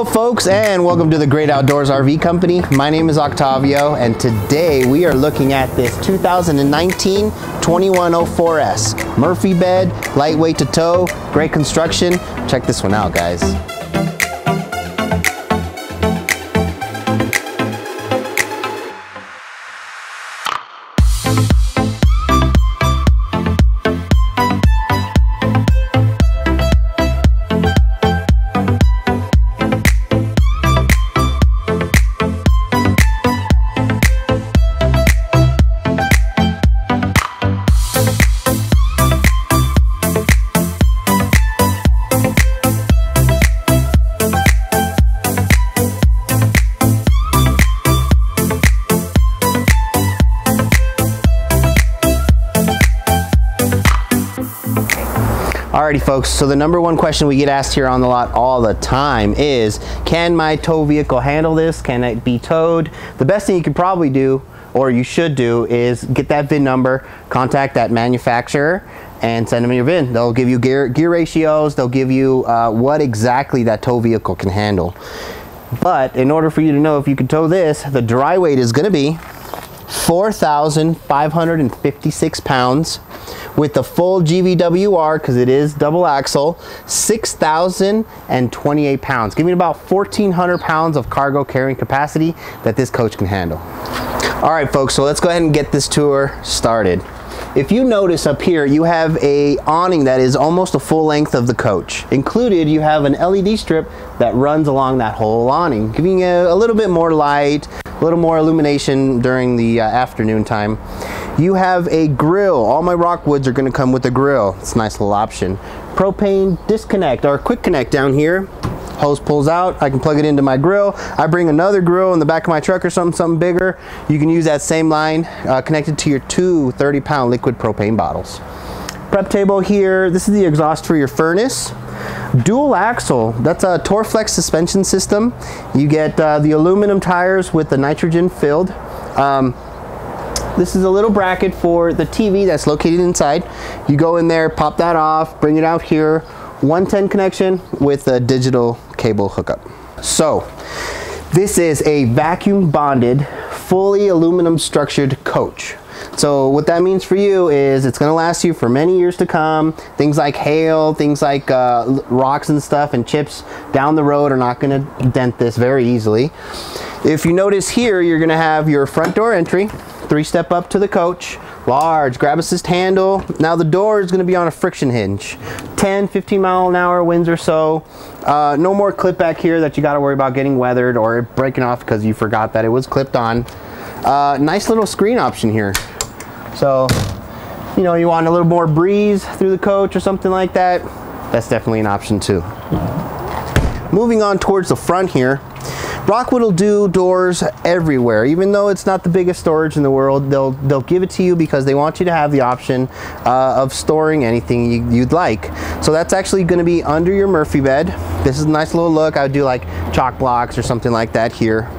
Hello folks and welcome to the Great Outdoors RV Company. My name is Octavio and today we are looking at this 2019 2104S. Murphy bed, lightweight to tow, great construction. Check this one out guys. Alrighty folks, so the number one question we get asked here on the lot all the time is, can my tow vehicle handle this? Can it be towed? The best thing you could probably do, or you should do, is get that VIN number, contact that manufacturer, and send them your VIN. They'll give you gear, gear ratios, they'll give you uh, what exactly that tow vehicle can handle. But in order for you to know if you can tow this, the dry weight is gonna be 4,556 pounds with the full GVWR, because it is double axle, 6,028 pounds, giving about 1,400 pounds of cargo carrying capacity that this coach can handle. All right, folks, so let's go ahead and get this tour started. If you notice up here, you have a awning that is almost the full length of the coach. Included, you have an LED strip that runs along that whole awning, giving you a little bit more light, a little more illumination during the uh, afternoon time. You have a grill. All my Rockwoods are gonna come with a grill. It's a nice little option. Propane disconnect or quick connect down here. Hose pulls out, I can plug it into my grill. I bring another grill in the back of my truck or something, something bigger. You can use that same line uh, connected to your two 30 pound liquid propane bottles. Prep table here, this is the exhaust for your furnace. Dual axle, that's a Torflex suspension system. You get uh, the aluminum tires with the nitrogen filled. Um, this is a little bracket for the TV that's located inside. You go in there, pop that off, bring it out here. 110 connection with a digital cable hookup. So, this is a vacuum bonded, fully aluminum structured coach. So what that means for you is it's going to last you for many years to come. Things like hail, things like uh, rocks and stuff and chips down the road are not going to dent this very easily. If you notice here, you're going to have your front door entry, three step up to the coach, large grab assist handle. Now the door is going to be on a friction hinge. 10, 15 mile an hour winds or so. Uh, no more clip back here that you got to worry about getting weathered or breaking off because you forgot that it was clipped on. Uh, nice little screen option here. So, you know, you want a little more breeze through the coach or something like that, that's definitely an option too. Moving on towards the front here, Rockwood will do doors everywhere. Even though it's not the biggest storage in the world, they'll they'll give it to you because they want you to have the option uh, of storing anything you, would like. So that's actually going to be under your Murphy bed. This is a nice little look. I would do like chalk blocks or something like that here.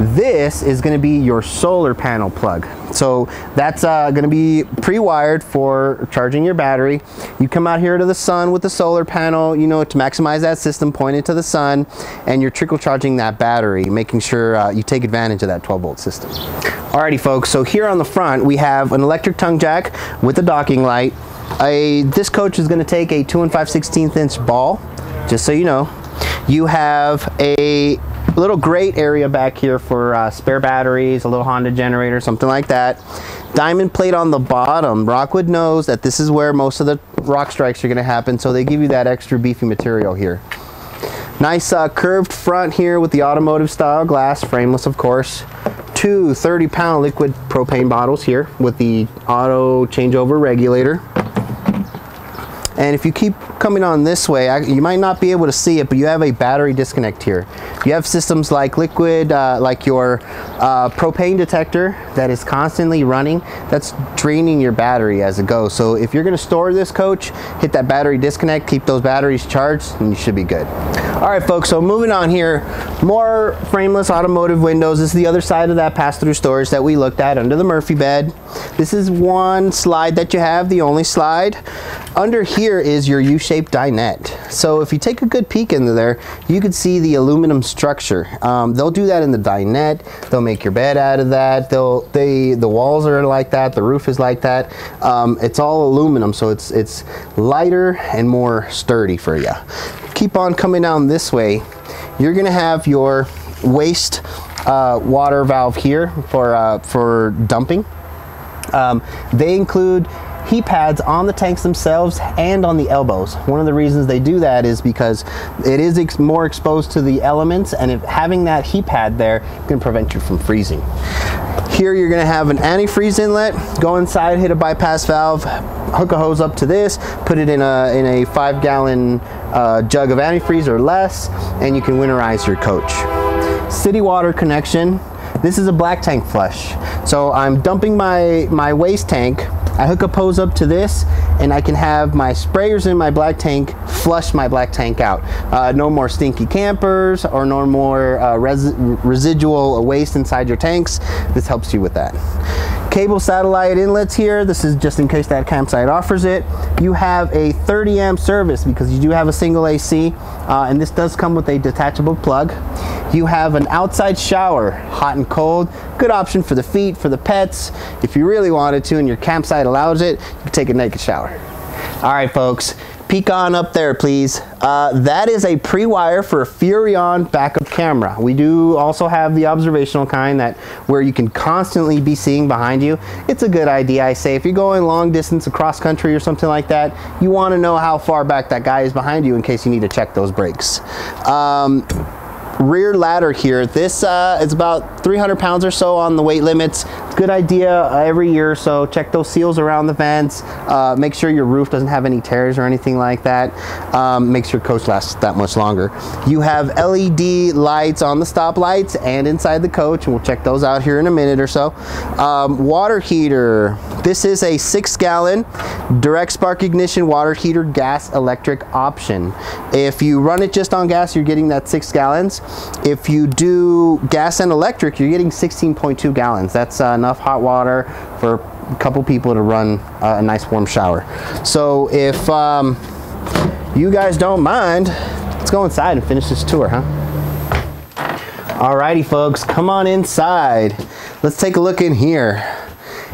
This is going to be your solar panel plug. So that's uh, going to be pre-wired for charging your battery. You come out here to the sun with the solar panel, you know, to maximize that system, point it to the sun, and you're trickle charging that battery, making sure uh, you take advantage of that 12 volt system. Alrighty folks, so here on the front we have an electric tongue jack with a docking light. A, this coach is going to take a 2 and 5 16th inch ball, just so you know. You have a little grate area back here for uh, spare batteries, a little Honda generator, something like that. Diamond plate on the bottom. Rockwood knows that this is where most of the rock strikes are going to happen, so they give you that extra beefy material here. Nice uh, curved front here with the automotive style glass, frameless of course. Two 30 pound liquid propane bottles here with the auto changeover regulator. And if you keep coming on this way, you might not be able to see it, but you have a battery disconnect here. You have systems like liquid, uh, like your uh, propane detector that is constantly running, that's draining your battery as it goes. So if you're gonna store this coach, hit that battery disconnect, keep those batteries charged, and you should be good. All right, folks, so moving on here, more frameless automotive windows. This is the other side of that pass-through storage that we looked at under the Murphy bed. This is one slide that you have, the only slide. Under here is your U-shaped dinette. So if you take a good peek into there, you can see the aluminum structure. Um, they'll do that in the dinette. They'll make your bed out of that. They'll, they, the walls are like that. The roof is like that. Um, it's all aluminum, so it's, it's lighter and more sturdy for you keep on coming down this way, you're gonna have your waste uh, water valve here for, uh, for dumping. Um, they include heat pads on the tanks themselves and on the elbows. One of the reasons they do that is because it is ex more exposed to the elements and if having that heat pad there can prevent you from freezing. Here you're gonna have an antifreeze inlet, go inside, hit a bypass valve, hook a hose up to this, put it in a, in a five gallon uh, jug of antifreeze or less, and you can winterize your coach. City water connection. This is a black tank flush. So I'm dumping my, my waste tank I hook a hose up to this and I can have my sprayers in my black tank flush my black tank out. Uh, no more stinky campers or no more uh, res residual waste inside your tanks. This helps you with that cable satellite inlets here. This is just in case that campsite offers it. You have a 30 amp service because you do have a single AC uh, and this does come with a detachable plug. You have an outside shower, hot and cold. Good option for the feet, for the pets. If you really wanted to and your campsite allows it, you can take a naked shower. All right, folks, peek on up there, please. Uh, that is a pre-wire for a Furrion backup camera. We do also have the observational kind that where you can constantly be seeing behind you. It's a good idea, I say. If you're going long distance across country or something like that, you want to know how far back that guy is behind you in case you need to check those brakes. Um, rear ladder here. This uh, is about 300 pounds or so on the weight limits. Good idea uh, every year or so. Check those seals around the vents. Uh, make sure your roof doesn't have any tears or anything like that. Um, makes your coach last that much longer. You have LED lights on the stop lights and inside the coach, and we'll check those out here in a minute or so. Um, water heater. This is a six gallon direct spark ignition water heater gas electric option. If you run it just on gas, you're getting that six gallons. If you do gas and electric, you're getting 16.2 gallons. That's uh, enough hot water for a couple people to run uh, a nice warm shower. So if um, you guys don't mind, let's go inside and finish this tour, huh? Alrighty folks, come on inside. Let's take a look in here.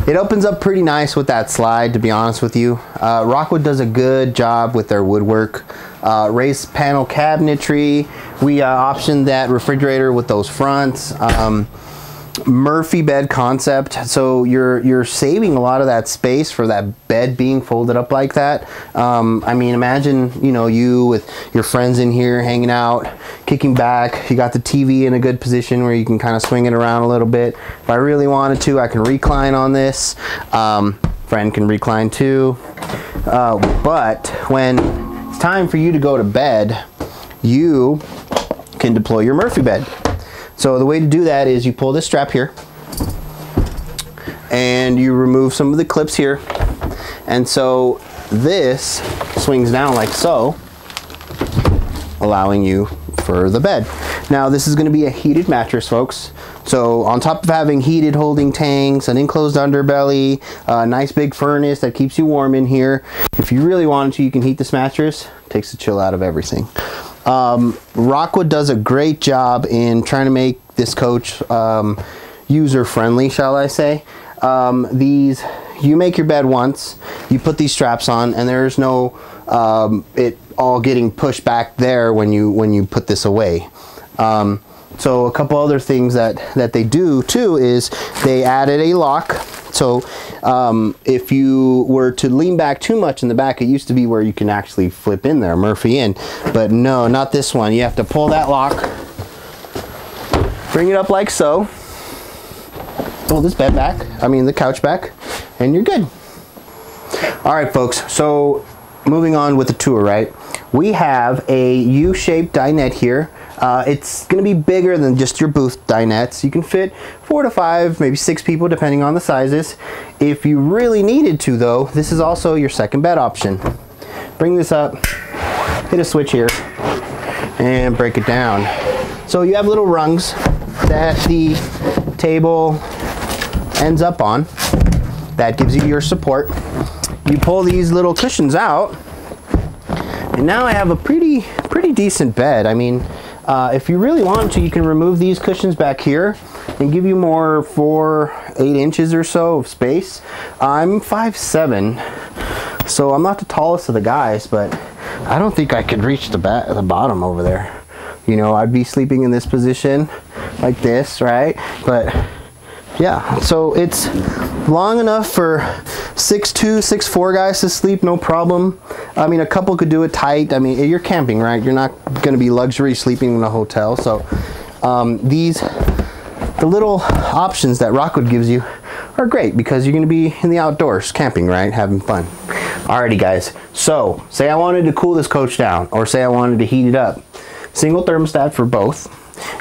It opens up pretty nice with that slide, to be honest with you. Uh, Rockwood does a good job with their woodwork. Uh, raised panel cabinetry. We uh, optioned that refrigerator with those fronts. Um, Murphy bed concept. So you're you're saving a lot of that space for that bed being folded up like that. Um, I mean, imagine you know you with your friends in here hanging out, kicking back. You got the TV in a good position where you can kind of swing it around a little bit. If I really wanted to, I can recline on this. Um, friend can recline too. Uh, but when it's time for you to go to bed, you can deploy your Murphy bed. So the way to do that is you pull this strap here and you remove some of the clips here. And so this swings down like so, allowing you for the bed. Now this is going to be a heated mattress folks. So on top of having heated holding tanks, an enclosed underbelly, a nice big furnace that keeps you warm in here, if you really wanted to, you can heat this mattress. Takes the chill out of everything. Um, Rockwood does a great job in trying to make this coach um, user friendly, shall I say. Um, these, you make your bed once, you put these straps on, and there's no um, it all getting pushed back there when you when you put this away. Um, so a couple other things that that they do too is they added a lock so um, if you were to lean back too much in the back, it used to be where you can actually flip in there, Murphy in. But no, not this one. You have to pull that lock, bring it up like so, pull this bed back, I mean the couch back, and you're good. All right, folks, so moving on with the tour, right? We have a U-shaped dinette here uh, it's going to be bigger than just your booth dinettes. You can fit four to five, maybe six people depending on the sizes. If you really needed to though, this is also your second bed option. Bring this up, hit a switch here. and break it down. So you have little rungs that the table ends up on. That gives you your support. You pull these little cushions out, and now I have a pretty, pretty decent bed. I mean, uh, if you really want to, you can remove these cushions back here and give you more four, eight inches or so of space. I'm five seven, so I'm not the tallest of the guys, but I don't think I could reach the, the bottom over there. You know, I'd be sleeping in this position like this, right? But yeah, so it's long enough for six two, six four guys to sleep, no problem. I mean, a couple could do it tight. I mean, you're camping, right? You're not going to be luxury sleeping in a hotel. So um, these, the little options that Rockwood gives you are great because you're going to be in the outdoors camping, right? Having fun. Alrighty, guys. So say I wanted to cool this coach down, or say I wanted to heat it up. Single thermostat for both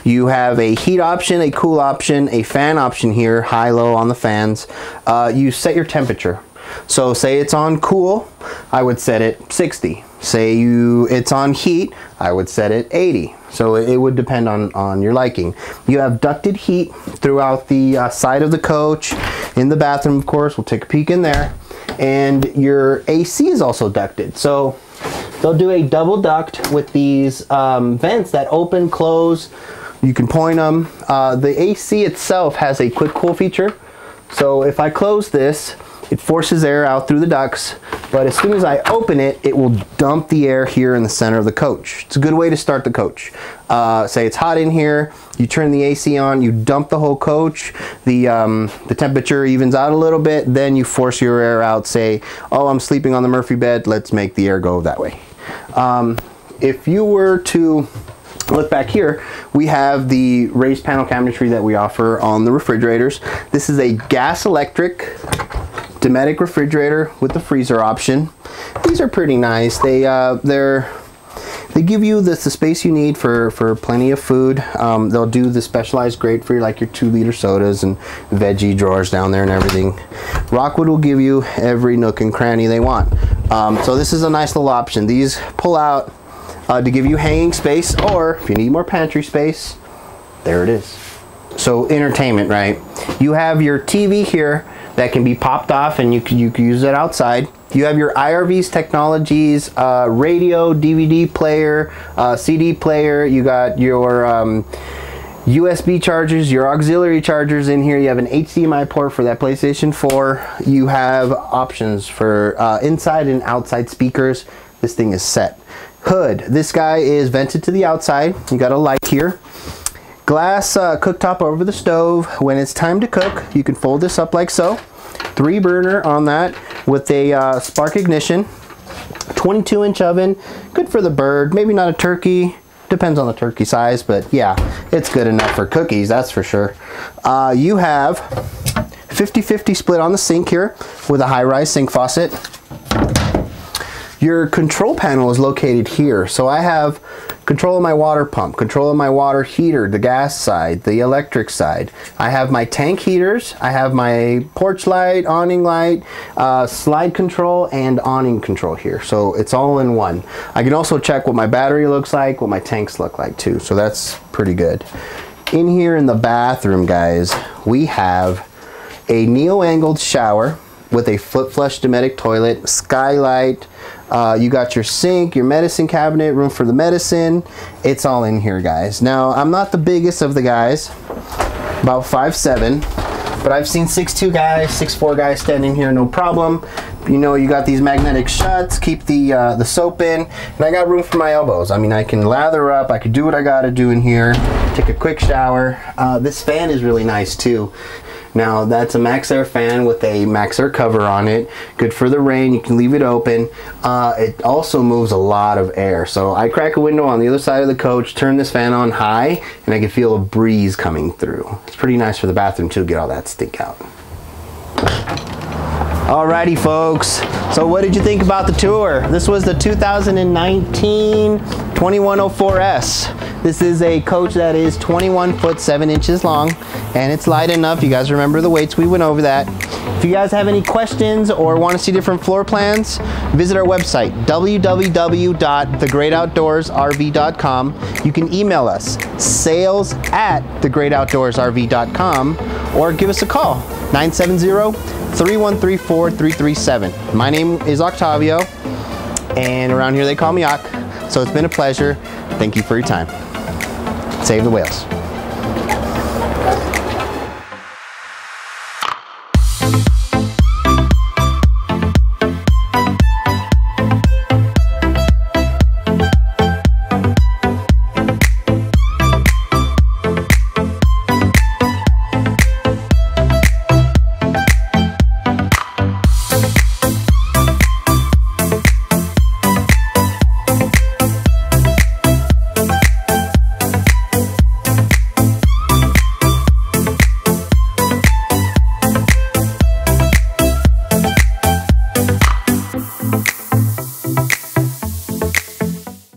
you have a heat option, a cool option, a fan option here, high, low on the fans. Uh, you set your temperature. So say it's on cool, I would set it 60. Say you it's on heat, I would set it 80. So it, would depend on, on your liking. You have ducted heat throughout the uh, side of the coach, in the bathroom of course, we'll take a peek in there. And your AC is also ducted. So they'll do a double duct with these um, vents that open, close, you can point them. Uh, the AC itself has a quick cool feature. So if I close this, it forces air out through the ducts, but as soon as I open it, it will dump the air here in the center of the coach. It's a good way to start the coach. Uh, say it's hot in here, you turn the AC on, you dump the whole coach, the, um, the temperature evens out a little bit, then you force your air out, say, oh, I'm sleeping on the Murphy bed, let's make the air go that way. Um, if you were to look back here, we have the raised panel cabinetry that we offer on the refrigerators. This is a gas electric Dometic refrigerator with the freezer option. These are pretty nice. They uh, they're they give you the, the, space you need for, for plenty of food. Um, they'll do the specialized grate for your, like your two liter sodas and veggie drawers down there and everything. Rockwood will give you every nook and cranny they want. Um, so this is a nice little option. These pull out uh, to give you hanging space or if you need more pantry space, there it is. So entertainment, right? You have your TV here that can be popped off and you can, you can use it outside. You have your IRV's Technologies uh, radio, DVD player, uh, CD player. You got your um, USB chargers, your auxiliary chargers in here. You have an HDMI port for that PlayStation 4. You have options for uh, inside and outside speakers. This thing is set. Hood. This guy is vented to the outside. You got a light here. Glass uh, cooktop over the stove. When it's time to cook, you can fold this up like so. Three burner on that with a uh, spark ignition. 22 inch oven. Good for the bird. Maybe not a turkey. Depends on the turkey size, but yeah, it's good enough for cookies, that's for sure. Uh, you have 50-50 split on the sink here with a high-rise sink faucet. Your control panel is located here. So I have control of my water pump, control of my water heater, the gas side, the electric side. I have my tank heaters, I have my porch light, awning light, uh, slide control, and awning control here. So it's all in one. I can also check what my battery looks like, what my tanks look like too. So that's pretty good. In here in the bathroom, guys, we have a neo-angled shower with a foot flush Dometic toilet, skylight, uh, you got your sink, your medicine cabinet, room for the medicine. It's all in here, guys. Now, I'm not the biggest of the guys, about five seven, but I've seen six two guys, six four guys standing here, no problem. You know, you got these magnetic shuts, keep the uh, the soap in, and I got room for my elbows. I mean, I can lather up, I can do what I gotta do in here, take a quick shower. Uh, this fan is really nice too. Now that's a Maxxair fan with a Maxxair cover on it. Good for the rain, you can leave it open. Uh, it also moves a lot of air. So I crack a window on the other side of the coach, turn this fan on high, and I can feel a breeze coming through. It's pretty nice for the bathroom too, get all that stink out. Alrighty folks, so what did you think about the tour? This was the 2019 2104S. This is a coach that is 21 foot 7 inches long and it's light enough. You guys remember the weights, we went over that. If you guys have any questions or want to see different floor plans, visit our website, www.thegreatoutdoorsrv.com. You can email us, sales at thegreatoutdoorsrv.com or give us a call, 970 3134337. My name is Octavio, and around here they call me Ock. So it's been a pleasure. Thank you for your time. Save the whales.